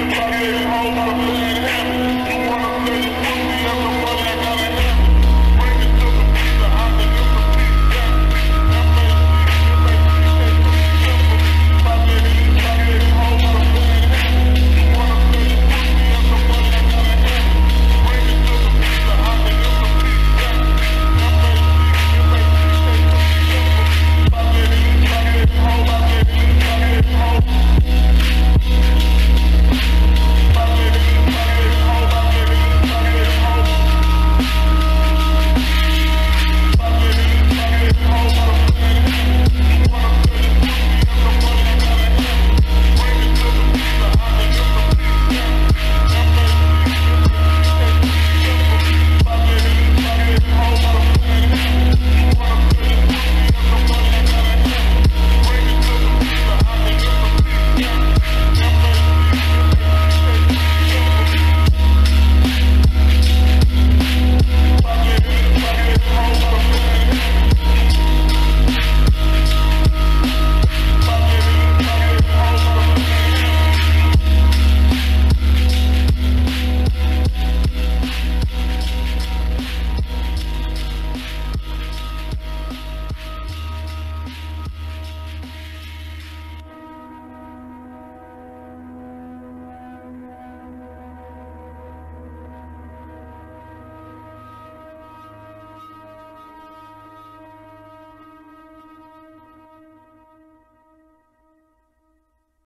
Fuck you,